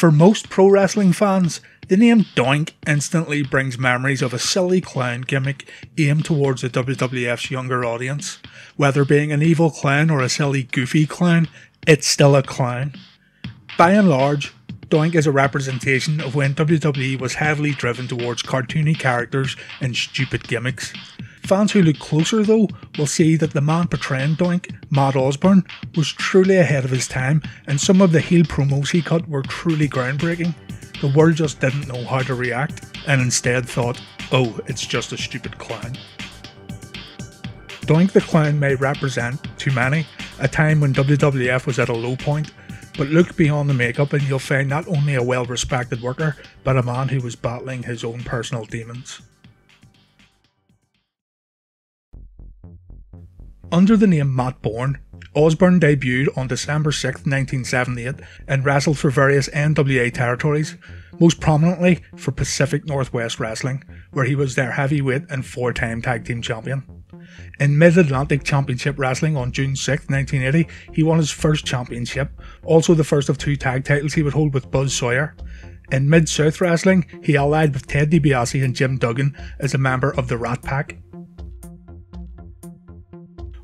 For most pro wrestling fans, the name Doink instantly brings memories of a silly clown gimmick aimed towards the WWF's younger audience. Whether being an evil clown or a silly goofy clown, it's still a clown. By and large, Doink is a representation of when WWE was heavily driven towards cartoony characters and stupid gimmicks. Fans who look closer though will see that the man portraying Doink, Matt Osborne, was truly ahead of his time and some of the heel promos he cut were truly groundbreaking. The world just didn't know how to react and instead thought, oh, it's just a stupid clown. Doink the Clown may represent, to many, a time when WWF was at a low point, but look beyond the makeup and you'll find not only a well respected worker, but a man who was battling his own personal demons. Under the name Matt Borne, Osborne debuted on December 6, 1978 and wrestled for various NWA territories, most prominently for Pacific Northwest Wrestling, where he was their heavyweight and four time tag team champion. In Mid Atlantic Championship Wrestling on June 6, 1980, he won his first championship, also the first of two tag titles he would hold with Buzz Sawyer. In Mid South Wrestling, he allied with Ted DiBiase and Jim Duggan as a member of the Rat Pack.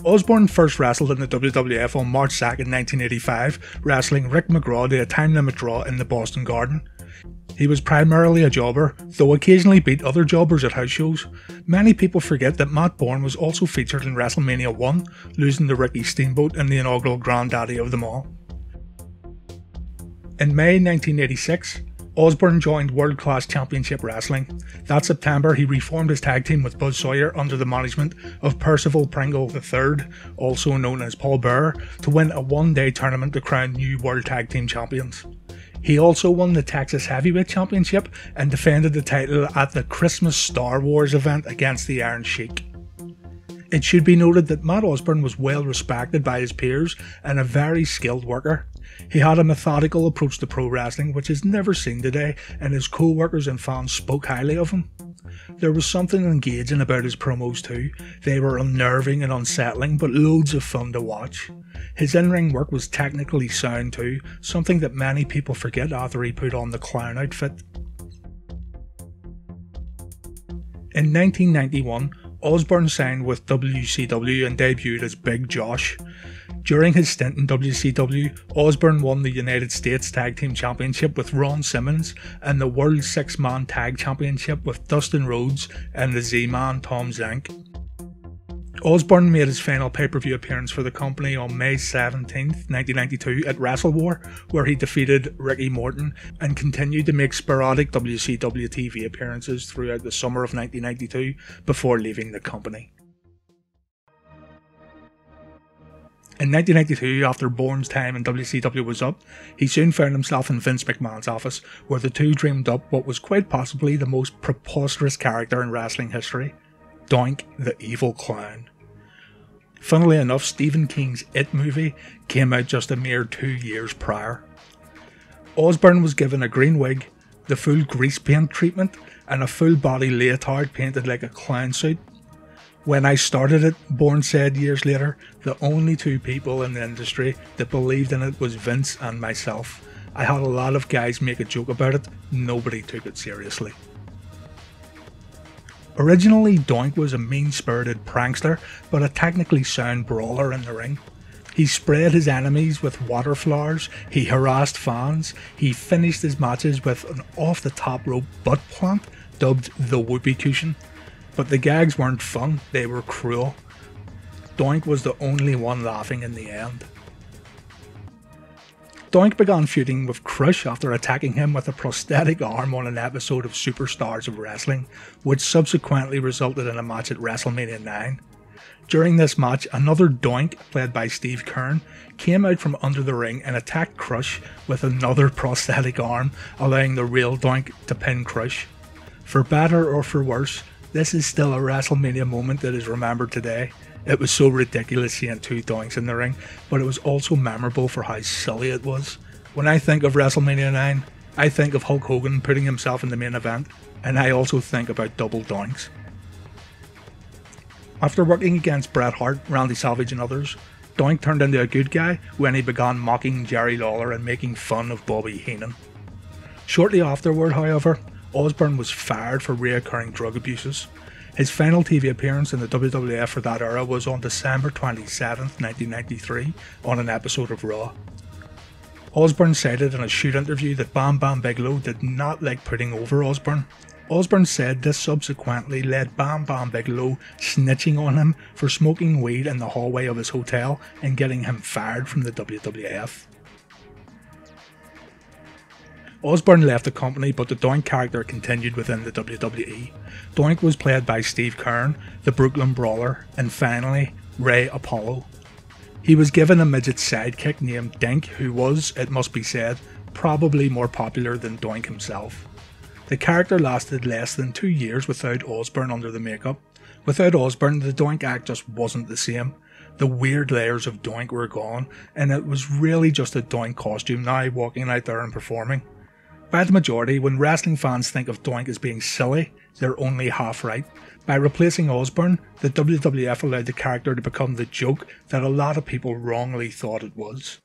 Osborne first wrestled in the WWF on March 2, 1985, wrestling Rick McGraw to a time limit draw in the Boston Garden. He was primarily a jobber, though occasionally beat other jobbers at house shows. Many people forget that Matt Borne was also featured in WrestleMania 1, losing to Ricky Steamboat in the inaugural granddaddy of them all. In May 1986, Osborne joined World Class Championship Wrestling. That September, he reformed his tag team with Buzz Sawyer under the management of Percival Pringle III, also known as Paul Bearer, to win a one day tournament to crown new World Tag Team Champions. He also won the Texas Heavyweight Championship and defended the title at the Christmas Star Wars event against the Iron Sheik. It should be noted that Matt Osborne was well respected by his peers and a very skilled worker. He had a methodical approach to pro wrestling which is never seen today, and his co workers and fans spoke highly of him. There was something engaging about his promos too. They were unnerving and unsettling, but loads of fun to watch. His in ring work was technically sound too, something that many people forget after he put on the clown outfit. In 1991, Osborne signed with WCW and debuted as Big Josh. During his stint in WCW, Osborne won the United States Tag Team Championship with Ron Simmons and the World Six Man Tag Championship with Dustin Rhodes and the Z Man Tom Zenk. Osborne made his final pay per view appearance for the company on May 17, 1992, at WrestleWar, where he defeated Ricky Morton and continued to make sporadic WCW TV appearances throughout the summer of 1992 before leaving the company. In 1992, after Borne's time in WCW was up, he soon found himself in Vince McMahon's office, where the two dreamed up what was quite possibly the most preposterous character in wrestling history Doink the Evil Clown. Funnily enough, Stephen King's It movie came out just a mere two years prior. Osborne was given a green wig, the full grease paint treatment, and a full body leotard painted like a clown suit. When I started it, Borne said years later, the only two people in the industry that believed in it was Vince and myself. I had a lot of guys make a joke about it, nobody took it seriously. Originally, Doink was a mean spirited prankster, but a technically sound brawler in the ring. He sprayed his enemies with water flowers, he harassed fans, he finished his matches with an off the top rope butt plant dubbed the whoopee cushion. But the gags weren't fun, they were cruel. Doink was the only one laughing in the end. Doink began feuding with Crush after attacking him with a prosthetic arm on an episode of Superstars of Wrestling, which subsequently resulted in a match at WrestleMania 9. During this match, another Doink, played by Steve Keirn, came out from under the ring and attacked Crush with another prosthetic arm, allowing the real Doink to pin Crush. For better or for worse, this is still a WrestleMania moment that is remembered today. It was so ridiculous seeing two doinks in the ring, but it was also memorable for how silly it was. When I think of WrestleMania 9, I think of Hulk Hogan putting himself in the main event, and I also think about double doinks. After working against Bret Hart, Randy Savage, and others, Doink turned into a good guy when he began mocking Jerry Lawler and making fun of Bobby Heenan. Shortly afterward, however, Osborne was fired for reoccurring drug abuses. His final TV appearance in the WWF for that era was on December 27, 1993, on an episode of Raw. Osborne cited in a shoot interview that Bam Bam Bigelow did not like putting over Osborne. Osborne said this subsequently led Bam Bam Bigelow snitching on him for smoking weed in the hallway of his hotel and getting him fired from the WWF. Osborne left the company, but the Doink character continued within the WWE. Doink was played by Steve Keirn, the Brooklyn Brawler, and finally, Ray Apollo. He was given a midget sidekick named Dink, who was, it must be said, probably more popular than Doink himself. The character lasted less than two years without Osborne under the makeup. Without Osborne, the Doink act just wasn't the same. The weird layers of Doink were gone, and it was really just a Doink costume now walking out there and performing. By the majority, when wrestling fans think of Doink as being silly, they're only half right. By replacing Osborne, the WWF allowed the character to become the joke that a lot of people wrongly thought it was.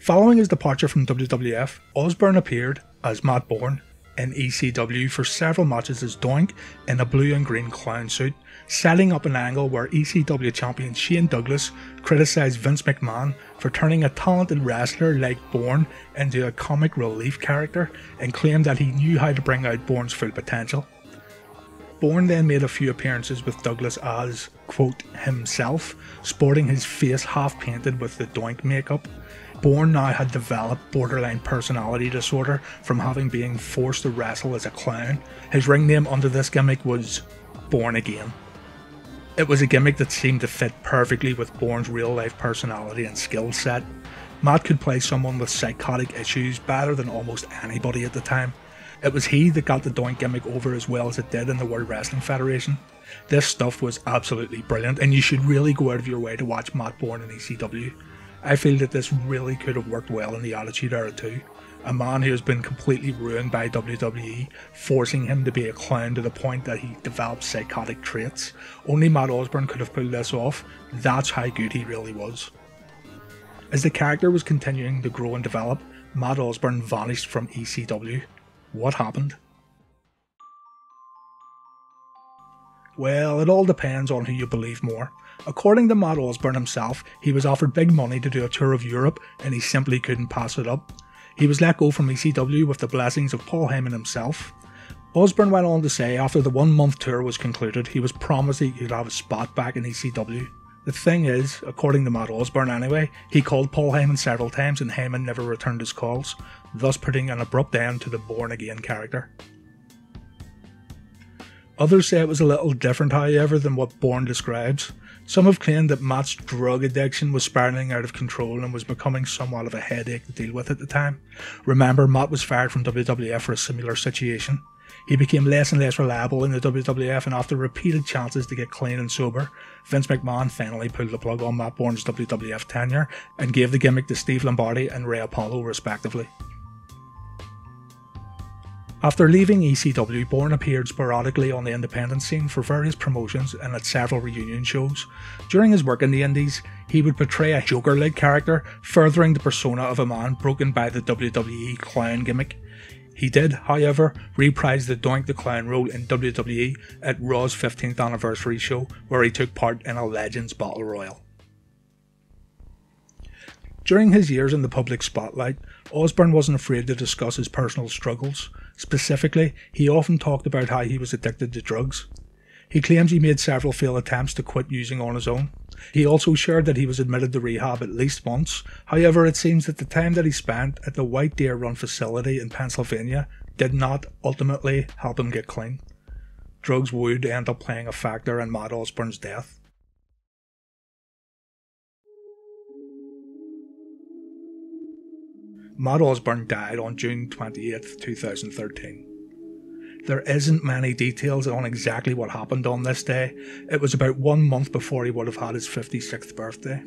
Following his departure from WWF, Osborne appeared as Matt Borne in ECW for several matches as Doink in a blue and green clown suit, setting up an angle where ECW champion Shane Douglas criticised Vince McMahon for turning a talented wrestler like Borne into a comic relief character and claimed that he knew how to bring out Borne's full potential. Borne then made a few appearances with Douglas as, quote, himself, sporting his face half painted with the Doink makeup. Borne now had developed borderline personality disorder from having been forced to wrestle as a clown. His ring name under this gimmick was Borne Again. It was a gimmick that seemed to fit perfectly with Borne's real life personality and skill set. Matt could play someone with psychotic issues better than almost anybody at the time. It was he that got the Doink gimmick over as well as it did in the World Wrestling Federation. This stuff was absolutely brilliant, and you should really go out of your way to watch Matt Borne in ECW. I feel that this really could have worked well in the Attitude Era too. A man who has been completely ruined by WWE, forcing him to be a clown to the point that he developed psychotic traits. Only Matt Osborne could have pulled this off. That's how good he really was. As the character was continuing to grow and develop, Matt Osborne vanished from ECW. What happened? Well, it all depends on who you believe more. According to Matt Osborne himself, he was offered big money to do a tour of Europe and he simply couldn't pass it up. He was let go from ECW with the blessings of Paul Heyman himself. Osborne went on to say after the one month tour was concluded, he was promised he could have a spot back in ECW. The thing is, according to Matt Osborne anyway, he called Paul Heyman several times and Heyman never returned his calls, thus putting an abrupt end to the Borne Again character. Others say it was a little different, however, than what Borne describes. Some have claimed that Matt's drug addiction was spiraling out of control and was becoming somewhat of a headache to deal with at the time. Remember, Matt was fired from WWF for a similar situation. He became less and less reliable in the WWF, and after repeated chances to get clean and sober, Vince McMahon finally pulled the plug on Matt Borne's WWF tenure and gave the gimmick to Steve Lombardi and Ray Apollo, respectively. After leaving ECW, Borne appeared sporadically on the independent scene for various promotions and at several reunion shows. During his work in the Indies, he would portray a Joker like character, furthering the persona of a man broken by the WWE clown gimmick. He did, however, reprise the Doink the Clown role in WWE at Raw's 15th anniversary show, where he took part in a Legends Battle Royal. During his years in the public spotlight, Osborne wasn't afraid to discuss his personal struggles. Specifically, he often talked about how he was addicted to drugs. He claims he made several failed attempts to quit using on his own. He also shared that he was admitted to rehab at least once. However, it seems that the time that he spent at the White Deer Run facility in Pennsylvania did not ultimately help him get clean. Drugs would end up playing a factor in Matt Osborne's death. Matt Osborne died on June 28, 2013. There isn't many details on exactly what happened on this day. It was about one month before he would have had his 56th birthday.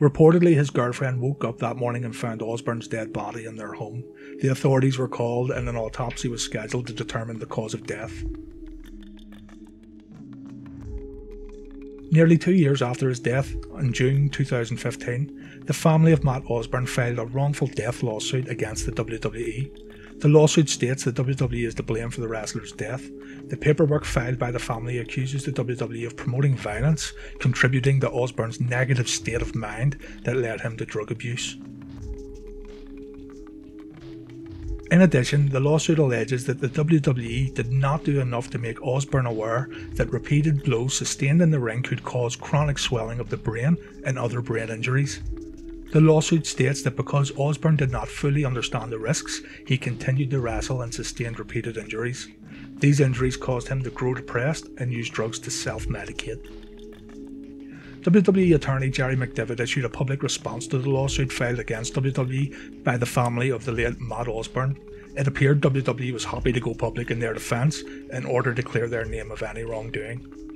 Reportedly, his girlfriend woke up that morning and found Osborne's dead body in their home. The authorities were called and an autopsy was scheduled to determine the cause of death. Nearly two years after his death, in June 2015, the family of Matt Osborne filed a wrongful death lawsuit against the WWE. The lawsuit states that WWE is to blame for the wrestler's death. The paperwork filed by the family accuses the WWE of promoting violence, contributing to Osborne's negative state of mind that led him to drug abuse. In addition, the lawsuit alleges that the WWE did not do enough to make Osborne aware that repeated blows sustained in the ring could cause chronic swelling of the brain and other brain injuries. The lawsuit states that because Osborne did not fully understand the risks, he continued to wrestle and sustained repeated injuries. These injuries caused him to grow depressed and use drugs to self medicate. WWE attorney Jerry McDevitt issued a public response to the lawsuit filed against WWE by the family of the late Matt Osborne. It appeared WWE was happy to go public in their defence in order to clear their name of any wrongdoing.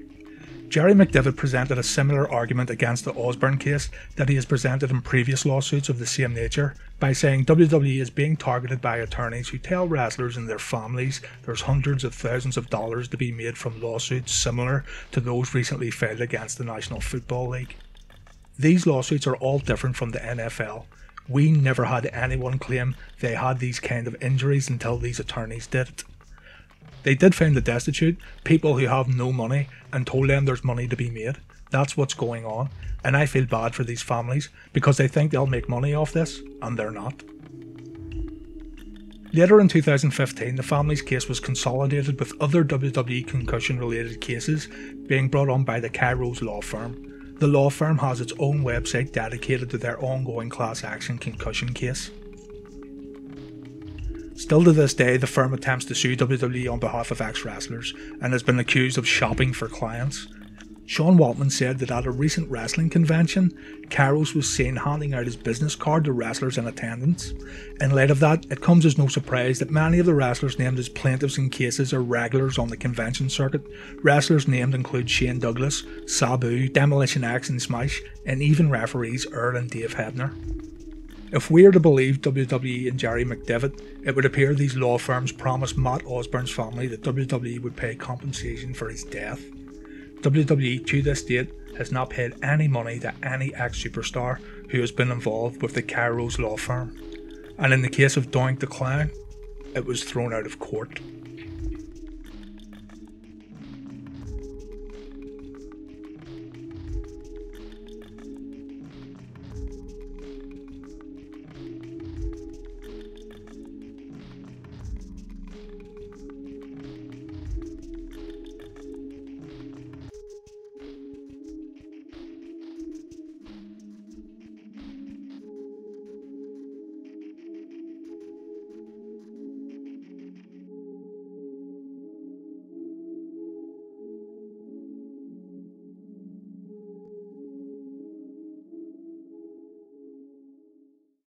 Jerry McDevitt presented a similar argument against the Osborne case that he has presented in previous lawsuits of the same nature by saying WWE is being targeted by attorneys who tell wrestlers and their families there's hundreds of thousands of dollars to be made from lawsuits similar to those recently filed against the National Football League. These lawsuits are all different from the NFL. We never had anyone claim they had these kind of injuries until these attorneys did it. They did find the destitute, people who have no money, and told them there's money to be made. That's what's going on. And I feel bad for these families because they think they'll make money off this, and they're not. Later in 2015, the family's case was consolidated with other WWE concussion related cases being brought on by the Kyros law firm. The law firm has its own website dedicated to their ongoing class action concussion case. Still to this day, the firm attempts to sue WWE on behalf of ex wrestlers and has been accused of shopping for clients. Sean Waltman said that at a recent wrestling convention, Kyros was seen handing out his business card to wrestlers in attendance. In light of that, it comes as no surprise that many of the wrestlers named as plaintiffs in cases are regulars on the convention circuit. Wrestlers named include Shane Douglas, Sabu, Demolition Ax and Smash, and even referees Earl and Dave Hebner. If we are to believe WWE and Jerry McDevitt, it would appear these law firms promised Matt Osborne's family that WWE would pay compensation for his death. WWE to this date has not paid any money to any ex superstar who has been involved with the Kyros law firm. And in the case of Doink the Clown, it was thrown out of court.